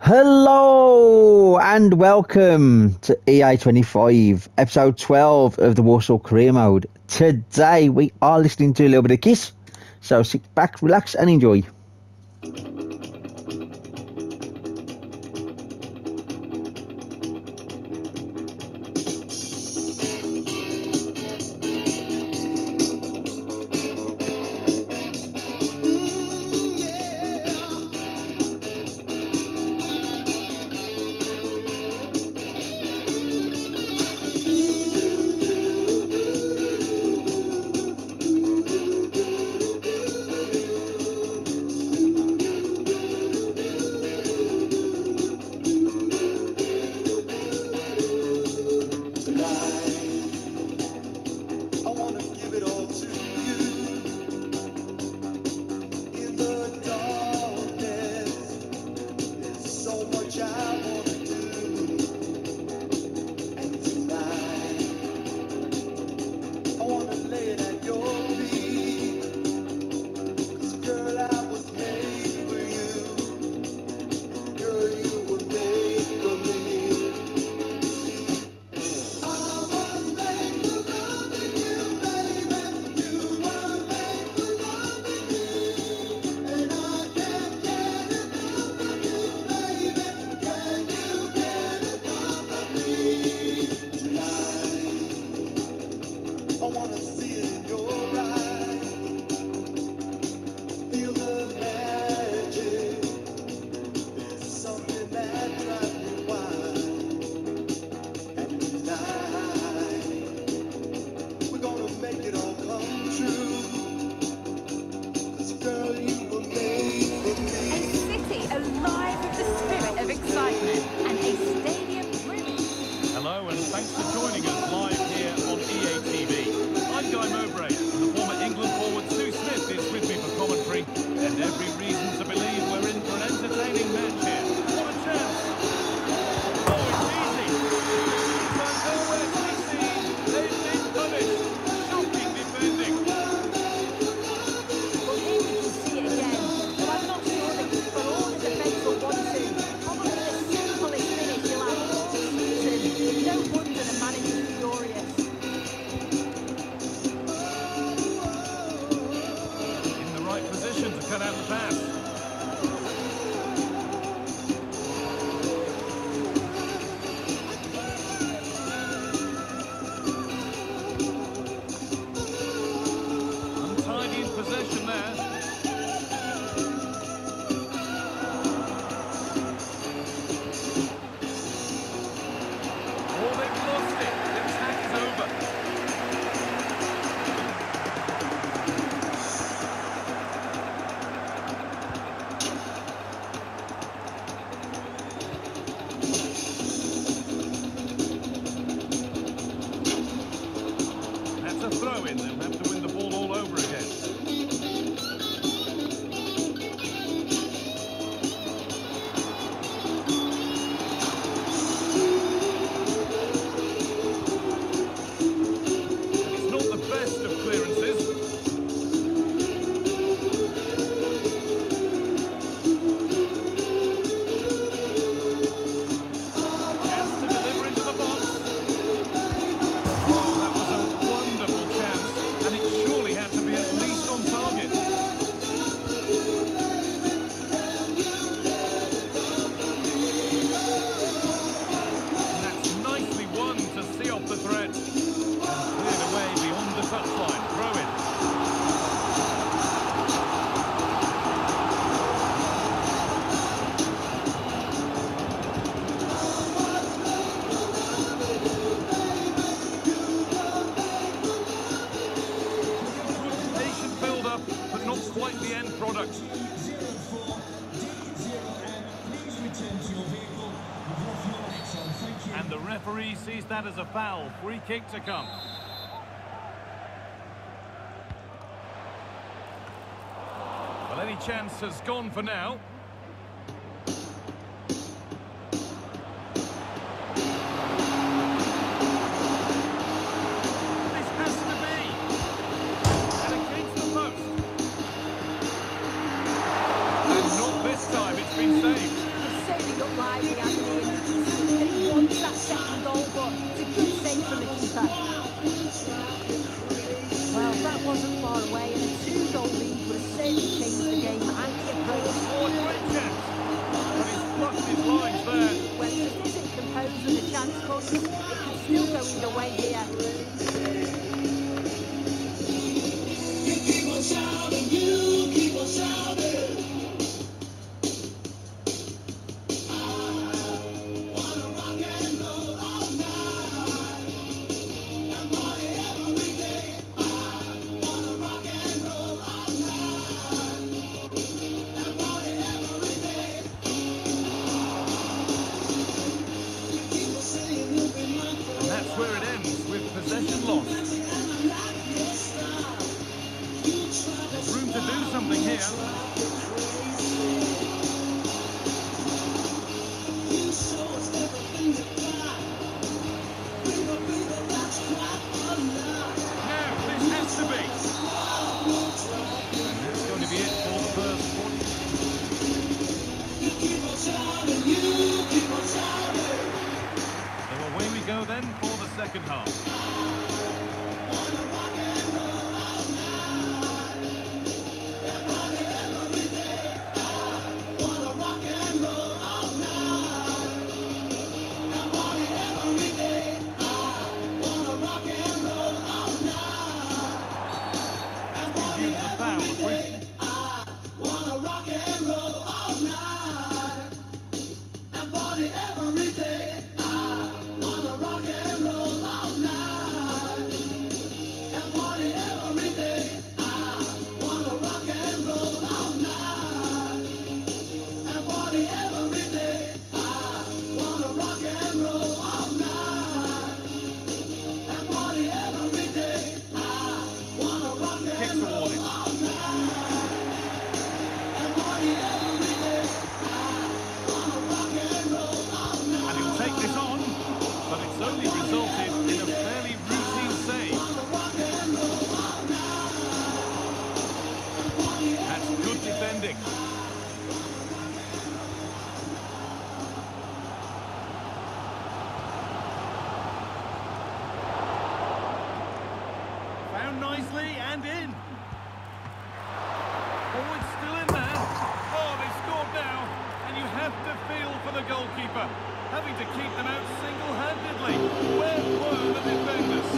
Hello and welcome to AI25, episode 12 of the Walsall Career Mode. Today we are listening to a little bit of Kiss, so sit back, relax, and enjoy. that as a foul. Free kick to come. Well, any chance has gone for now. nicely and in. Oh, it's still in there. Oh, they scored now. And you have to feel for the goalkeeper, having to keep them out single-handedly. Where were the defenders?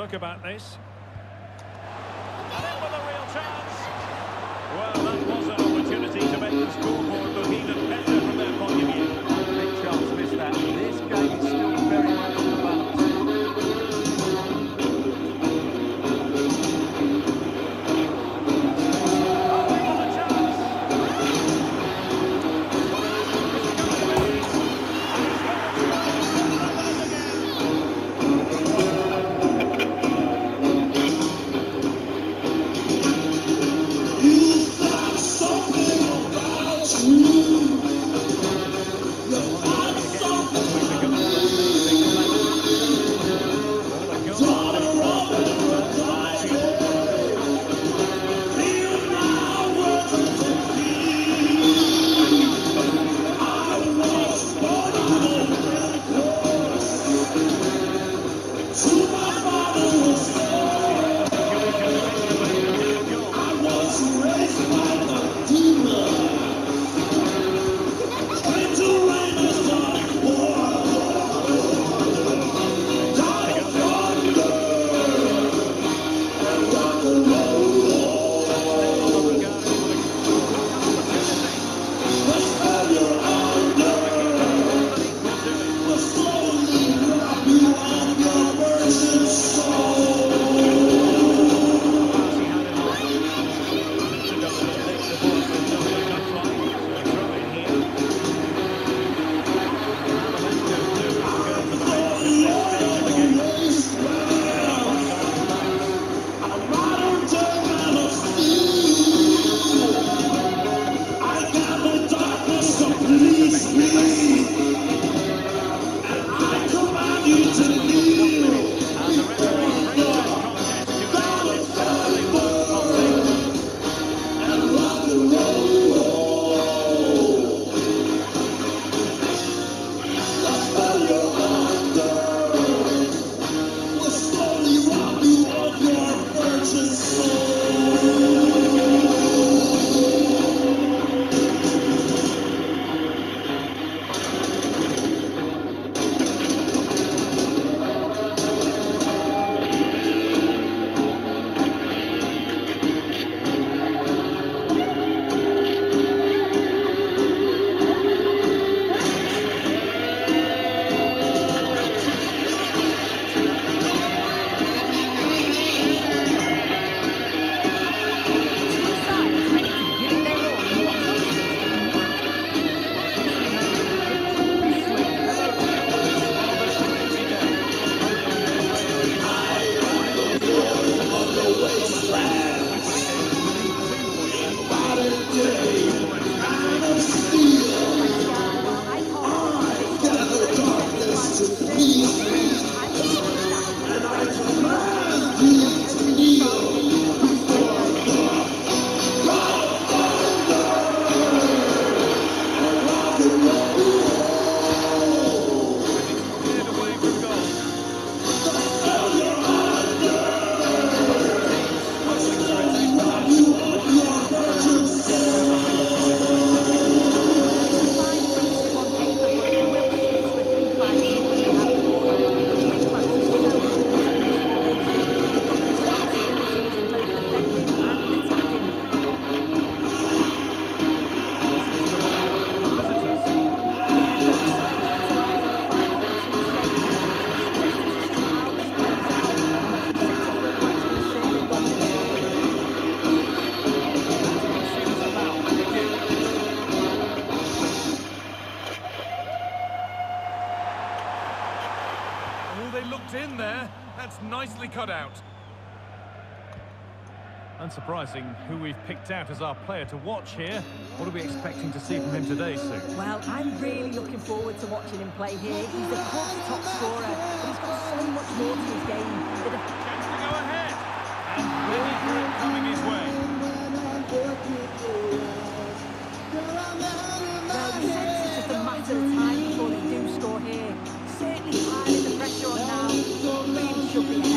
Look about this. And in with a real chance. Well, Two cut out. Unsurprising who we've picked out as our player to watch here. What are we expecting to see from him today, Sue? Well, I'm really looking forward to watching him play here. He's the club's top scorer, but he's got so much more to his game. Chance to go ahead. And ready for it coming his way. Well, we sense it's just a matter of time before they do score here. Certainly piling the pressure on now. Really should be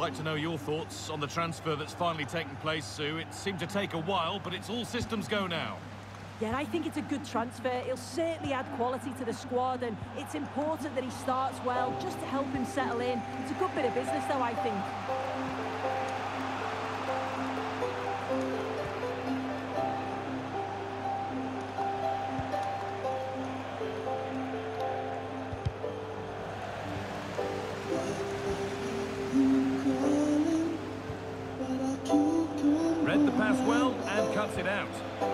like to know your thoughts on the transfer that's finally taken place, Sue. It seemed to take a while, but it's all systems go now. Yeah, I think it's a good transfer. He'll certainly add quality to the squad, and it's important that he starts well just to help him settle in. It's a good bit of business, though, I think. it out.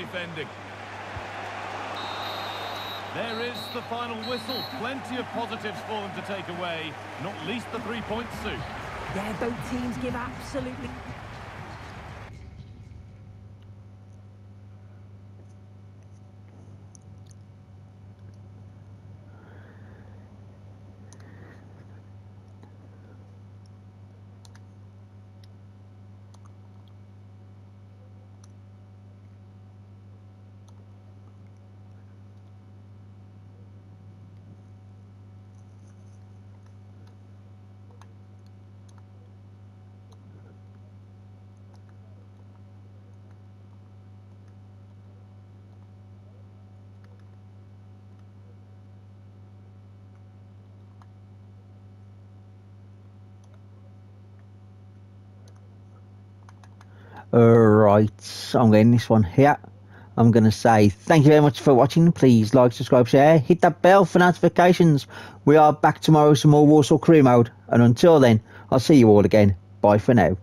defending. There is the final whistle. Plenty of positives for them to take away, not least the three-point suit. Yeah, both teams give absolutely Alright, I'm getting this one here. I'm going to say thank you very much for watching. Please like, subscribe, share, hit that bell for notifications. We are back tomorrow with some more Walsall Career Mode. And until then, I'll see you all again. Bye for now.